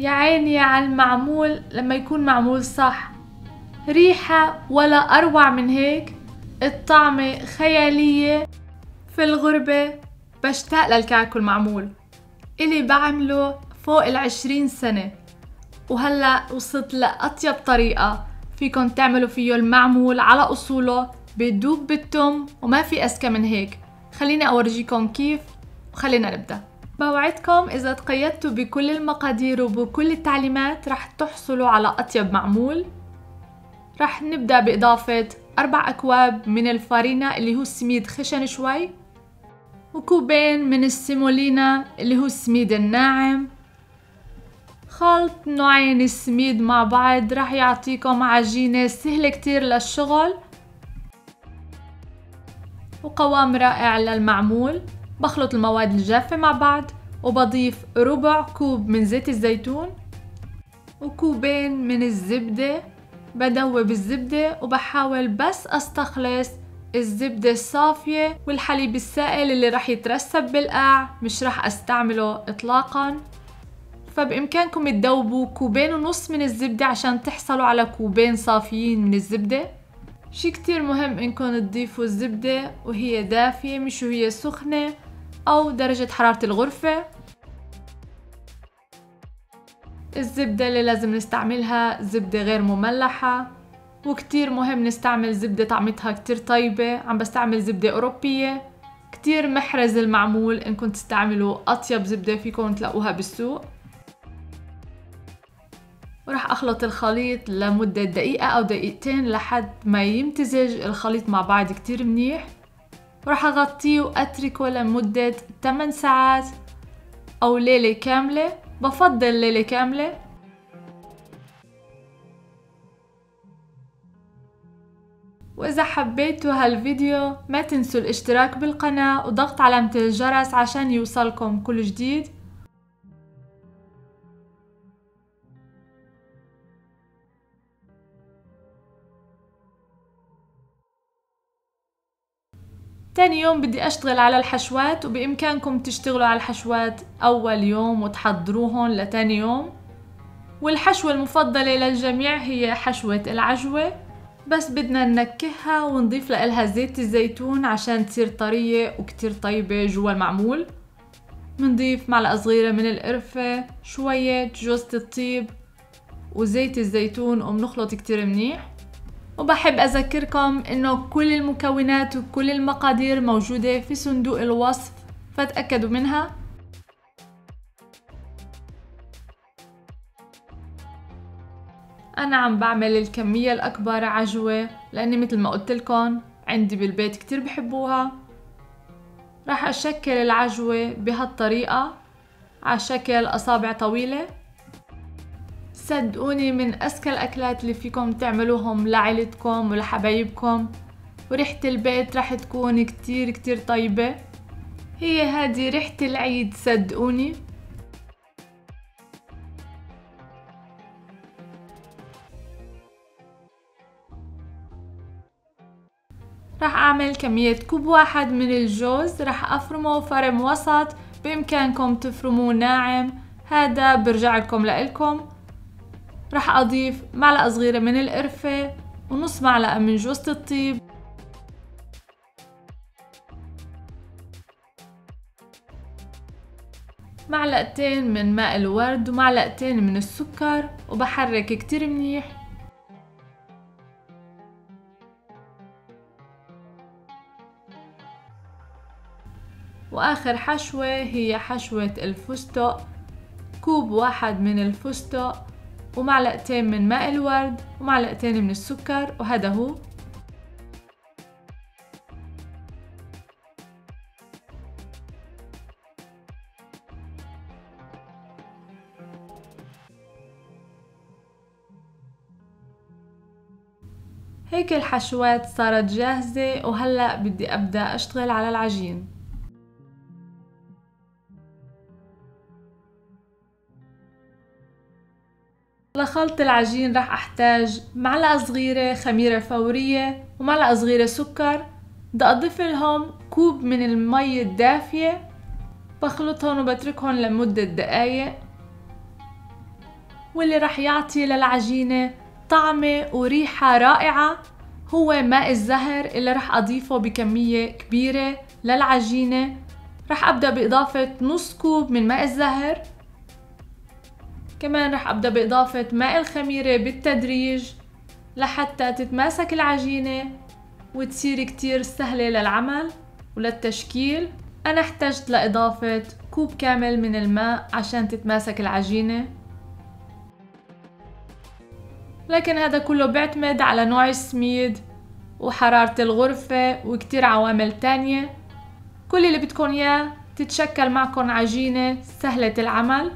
يا عيني على المعمول لما يكون معمول صح. ريحة ولا أروع من هيك؟ الطعمة خيالية في الغربة. بشتاق للكعك المعمول إلي بعمله فوق العشرين سنة. وهلأ وصلت لأطيب طريقة فيكن تعملوا فيه المعمول على أصوله بدوب بالتم وما في أذكى من هيك. خليني أورجيكم كيف وخلينا نبدأ. بوعدكم إذا تقيدتوا بكل المقادير وبكل التعليمات رح تحصلوا على أطيب معمول. رح نبدأ بإضافة أربع أكواب من الفارينة اللي هو السميد خشن شوي وكوبين من السيمولينا اللي هو السميد الناعم. خلط نوعين السميد مع بعض رح يعطيكم عجينة سهلة كتير للشغل وقوام رائع للمعمول. بخلط المواد الجافة مع بعض وبضيف ربع كوب من زيت الزيتون وكوبين من الزبدة. بدوب الزبدة وبحاول بس أستخلص الزبدة الصافية والحليب السائل اللي رح يترسب بالقاع مش رح أستعمله اطلاقا. فبإمكانكم تدوبوا كوبين ونص من الزبدة عشان تحصلوا على كوبين صافيين من الزبدة. شي كتير مهم إنكم تضيفوا الزبدة وهي دافية مش وهي سخنة. أو درجة حرارة الغرفة. الزبدة اللي لازم نستعملها زبدة غير مملحة وكتير مهم نستعمل زبدة طعمتها كتير طيبة. عم بستعمل زبدة أوروبية. كتير محرز المعمول إنكم تستعملوا أطيب زبدة فيكم تلاقوها بالسوق. وراح أخلط الخليط لمدة دقيقة أو دقيقتين لحد ما يمتزج. الخليط مع بعض كتير منيح. وراح أغطيه وأتركه لمدة 8 ساعات أو ليلة كاملة. بفضل ليلة كاملة. وإذا حبيتوا هالفيديو ما تنسوا الاشتراك بالقناة وضغط علامة الجرس عشان يوصلكم كل جديد. تاني يوم بدي أشتغل على الحشوات وبإمكانكم تشتغلوا على الحشوات أول يوم وتحضروهن لتاني يوم. والحشوة المفضلة للجميع هي حشوة العجوة. بس بدنا ننكهها ونضيف لها زيت الزيتون عشان تصير طرية وكتير طيبة جوا المعمول. منضيف معلقة صغيرة من القرفة شوية جوزة الطيب وزيت الزيتون وبنخلط كتير منيح. وبحب أذكركم إنه كل المكونات وكل المقادير موجودة في صندوق الوصف. فتأكدوا منها. أنا عم بعمل الكمية الأكبر عجوة لأني مثل ما قلت لكم عندي بالبيت كتير بحبوها. راح أشكل العجوة بهالطريقة على شكل أصابع طويلة. صدقوني من أذكى الأكلات اللي فيكم تعملوهم لعيلتكم ولحبايبكم. وريحة البيت رح تكون كتير كتير طيبة. هي هذه ريحة العيد صدقوني. راح أعمل كمية كوب واحد من الجوز. راح أفرمه فرم وسط. بإمكانكم تفرموه ناعم. هذا برجع لكم لإلكم. راح أضيف معلقة صغيرة من القرفة ونص معلقة من جوزة الطيب. معلقتين من ماء الورد ومعلقتين من السكر وبحرك كتير منيح. وآخر حشوة هي حشوة الفستق كوب واحد من الفستق ومعلقتين من ماء الورد ومعلقتين من السكر وهذا هو. هيك الحشوات صارت جاهزة وهلأ بدي أبدأ أشتغل على العجين. لخلط العجين رح أحتاج معلقة صغيرة خميرة فورية ومعلقة صغيرة سكر. بدي أضيف لهم كوب من المي الدافية. بخلطهم وبتركهم لمدة دقايق. واللي رح يعطي للعجينة طعمة وريحة رائعة هو ماء الزهر اللي رح أضيفه بكمية كبيرة للعجينة. رح أبدأ بإضافة نص كوب من ماء الزهر. كمان رح أبدأ بإضافة ماء الخميرة بالتدريج لحتى تتماسك العجينة وتصير كتير سهلة للعمل وللتشكيل. أنا احتجت لإضافة كوب كامل من الماء عشان تتماسك العجينة. لكن هذا كله بيعتمد على نوع السميد وحرارة الغرفة وكتير عوامل تانية. كل اللي بدكم إياه تتشكل معكم عجينة سهلة العمل.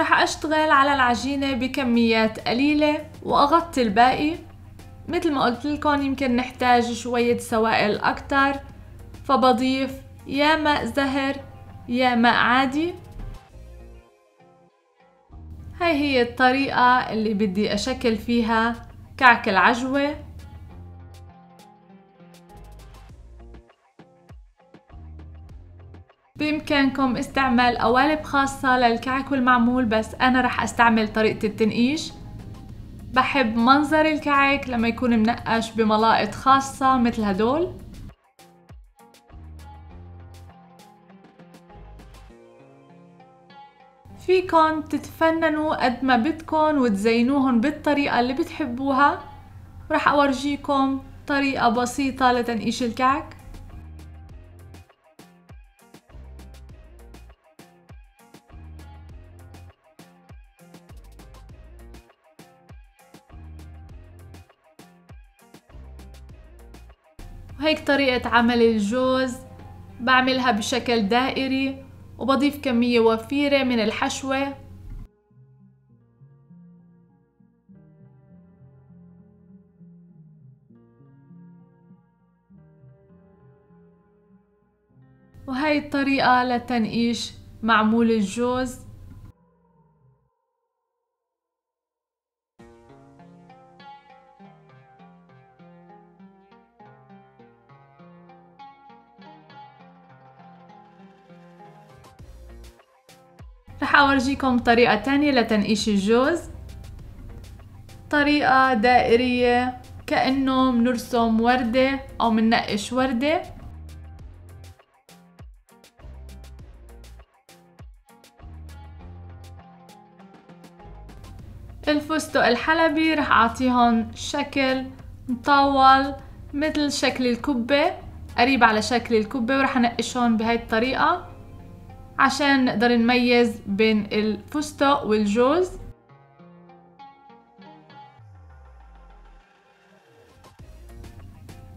رح أشتغل على العجينة بكميات قليلة وأغطي الباقي. مثل ما قلت لكم يمكن نحتاج شوية سوائل أكتر. فبضيف يا ماء زهر يا ماء عادي. هاي هي الطريقة اللي بدي أشكل فيها كعك العجوة. بإمكانكم استعمال قوالب خاصة للكعك والمعمول بس أنا رح أستعمل طريقة التنقيش. بحب منظر الكعك لما يكون منقش بملائط خاصة مثل هدول. فيكن تتفننوا قد ما بدكن وتزينوهن بالطريقة اللي بتحبوها. رح أورجيكم طريقة بسيطة لتنقيش الكعك. وهيك طريقة عمل الجوز بعملها بشكل دائري وبضيف كمية وفيرة من الحشوة. وهي الطريقة لتنقيش معمول الجوز رح أورجيكم طريقة تانية لتنقيش الجوز. طريقة دائرية كأنه منرسم وردة أو مننقش وردة. الفستق الحلبي رح أعطيهم شكل مطول مثل شكل الكبة قريب على شكل الكبة ورح أنقشهم بهاي الطريقة. عشان نقدر نميز بين الفستق والجوز.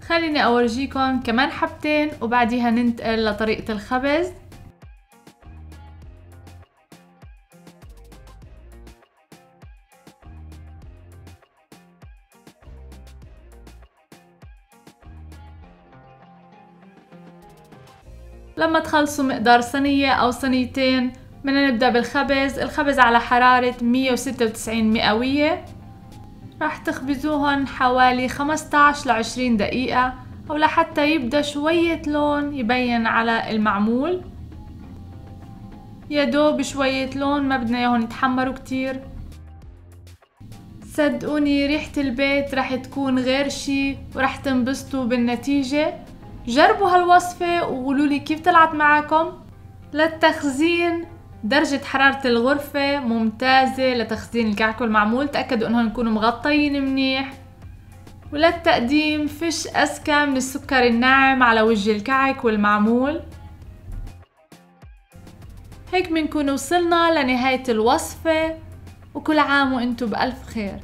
خليني أورجيكم كمان حبتين وبعديها ننتقل لطريقة الخبز. لما تخلصوا مقدار صينية أو صينيتين بدنا نبدأ بالخبز. الخبز على حرارة 196 مئوية. راح تخبزوهن حوالي 15 ل 20 دقيقة أو لحتى يبدأ شوية لون يبين على المعمول. يا دوب شوية لون ما بدنا إياهم يتحمروا كتير. صدقوني ريحة البيت رح تكون غير شي ورح تنبسطوا بالنتيجة. جربوا هالوصفة وقولوا لي كيف طلعت معكم للتخزين درجة حرارة الغرفة ممتازة لتخزين الكعك المعمول تأكدوا إنهم يكونوا مغطيين منيح. وللتقديم فيش أذكى من السكر الناعم على وجه الكعك والمعمول. هيك بنكون وصلنا لنهاية الوصفة وكل عام وأنتم بألف خير.